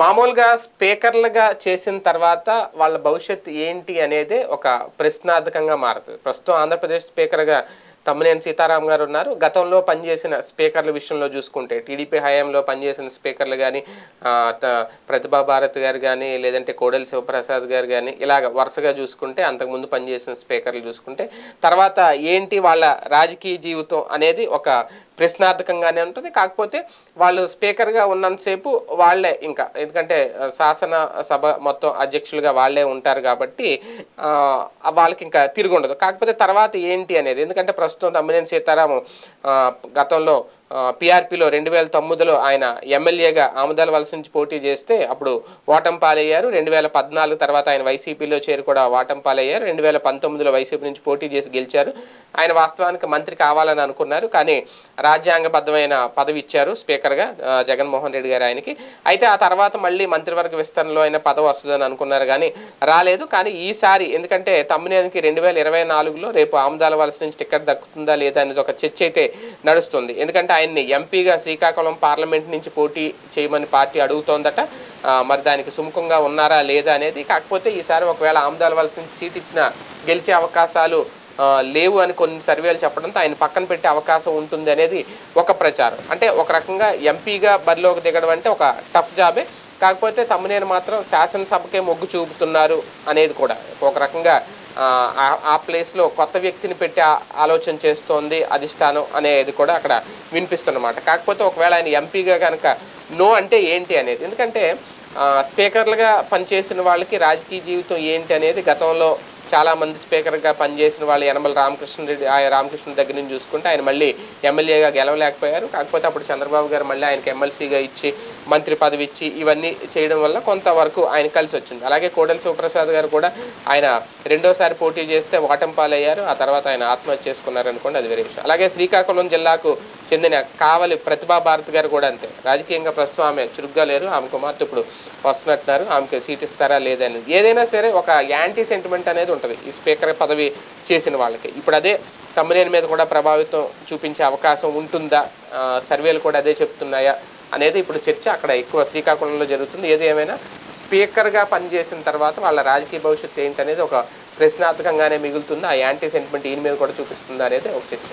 మామూలుగా స్పీకర్లుగా చేసిన తర్వాత వాళ్ళ భవిష్యత్తు ఏంటి అనేది ఒక ప్రశ్నార్థకంగా మారుతుంది. ప్రస్తుతం ఆంధ్రప్రదేశ్ స్పీకర్గా తమ్మినేని సీతారాం గారు ఉన్నారు. గతంలో పనిచేసిన స్పీకర్ల విషయంలో చూసుకుంటే టీడీపీ హయాంలో పనిచేసిన స్పీకర్లు కానీ ప్రతిభా భారత్ గారు కానీ లేదంటే కోడెల శివప్రసాద్ గారు కానీ ఇలాగ వరుసగా చూసుకుంటే అంతకుముందు పనిచేసిన స్పీకర్లు చూసుకుంటే తర్వాత ఏంటి వాళ్ళ రాజకీయ జీవితం అనేది ఒక ప్రశ్నార్థకంగానే ఉంటుంది. కాకపోతే వాళ్ళు స్పీకర్గా ఉన్నంతసేపు వాళ్ళే ఇంకా ఎందుకంటే శాసన సభ మొత్తం అధ్యక్షులుగా వాళ్ళే ఉంటారు కాబట్టి వాళ్ళకి ఇంకా తిరిగి ఉండదు కాకపోతే తర్వాత ఏంటి అనేది ఎందుకంటే ప్రస్తుతం తమ్మినేని సీతారాము ఆ, గతంలో పీఆర్పీలో రెండు వేల తొమ్మిదిలో ఆయన ఎమ్మెల్యేగా ఆముదాల వలస నుంచి పోటీ చేస్తే అప్పుడు ఓటం పాలయ్యారు. రెండు వేల పద్నాలుగు తర్వాత ఆయన వైసీపీలో చేరి కూడా ఓటం పాలయ్యారు. రెండు వేల పంతొమ్మిదిలో వైసీపీ నుంచి పోటీ చేసి గెలిచారు. ఆయన వాస్తవానికి మంత్రి కావాలని అనుకున్నారు కానీ రాజ్యాంగబద్ధమైన పదవి ఇచ్చారు స్పీకర్గా జగన్మోహన్ రెడ్డి గారు ఆయనకి. అయితే ఆ తర్వాత మళ్ళీ మంత్రివర్గ విస్తరణలో అయిన పదవి వస్తుందని అనుకున్నారు కానీ రాలేదు. కానీ ఈసారి ఎందుకంటే తమ్మినేనికి రెండు వేల ఇరవై నాలుగులో రేపు ఆముదాల వలస నుంచి టికెట్ దక్కుతుందా లేదా అనేది ఒక చర్చ అయితే నడుస్తుంది. ఎందుకంటే ఆయన్ని ఎంపీగా శ్రీకాకుళం పార్లమెంట్ నుంచి పోటీ చేయమని పార్టీ అడుగుతోందట. మరి దానికి సుముఖంగా ఉన్నారా లేదా అనేది కాకపోతే ఈసారి ఒకవేళ ఆముదాల వలస నుంచి సీట్ ఇచ్చిన గెలిచే అవకాశాలు లేవు అని కొన్ని సర్వేలు చెప్పడంతో ఆయన పక్కన పెట్టే అవకాశం ఉంటుంది అనేది ఒక ప్రచారం. అంటే ఒక రకంగా ఎంపీగా బరిలోకి దిగడం అంటే ఒక టఫ్ జాబే. కాకపోతే తమ్మునేని మాత్రం శాసనసభకే మొగ్గు చూపుతున్నారు అనేది కూడా ఒక రకంగా ఆ, ప్లేస్లో కొత్త వ్యక్తిని పెట్టి ఆలోచన చేస్తోంది అధిష్టానం అనేది కూడా అక్కడ వినిపిస్తున్నమాట కాకపోతే ఒకవేళ ఆయన ఎంపీగా కనుక నో అంటే ఏంటి అనేది? ఎందుకంటే స్పీకర్లుగా పనిచేసిన వాళ్ళకి రాజకీయ జీవితం ఏంటి అనేది గతంలో చాలా మంది స్పీకర్గా పనిచేసిన వాళ్ళు యనమల రామకృష్ణ రెడ్డి ఆయన రామకృష్ణ దగ్గర నుంచి చూసుకుంటే ఆయన మళ్ళీ ఎమ్మెల్యేగా గెలవలేకపోయారు. కాకపోతే అప్పుడు చంద్రబాబు గారు మళ్ళీ ఆయనకి ఎమ్మెల్సీగా ఇచ్చి మంత్రి పదవి ఇచ్చి ఇవన్నీ చేయడం వల్ల కొంతవరకు ఆయన కలిసి వచ్చింది. అలాగే కోడెల శివప్రసాద్ గారు కూడా ఆయన రెండోసారి పోటీ చేస్తే ఓటం పాలయ్యారు. ఆ తర్వాత ఆయన ఆత్మహత్య చేసుకున్నారు అనుకోండి అది వేరే విషయం. అలాగే శ్రీకాకుళం జిల్లాకు చెందిన కావలి ప్రతిభా భారత్ గారు కూడా అంతే. రాజకీయంగా ప్రస్తుతం ఆమె చురుగ్గా లేరు. ఆమె కుమార్తె ఇప్పుడు వస్తున్నట్టున్నారు. ఆమెకి సీట్ ఇస్తారా లేదని ఏదైనా సరే ఒక యాంటీ సెంటిమెంట్ అనేది ఉంటుంది. ఈ స్పీకర్ పదవి చేసిన వాళ్ళకి. ఇప్పుడు అదే తమ్మినేని మీద కూడా ప్రభావితం చూపించే అవకాశం ఉంటుందా? సర్వేలు కూడా అదే చెప్తున్నాయా? అనేది ఇప్పుడు చర్చ అక్కడ ఎక్కువ శ్రీకాకుళంలో జరుగుతుంది. ఏది ఏమైనా స్పీకర్గా పనిచేసిన తర్వాత వాళ్ళ రాజకీయ భవిష్యత్తు ఏంటనేది ఒక ప్రశ్నార్థకంగానే మిగులుతుంది. ఆ యాంటీ సెంటిమెంట్ ఈయన మీద కూడా చూపిస్తుంది అనేది ఒక చర్చ.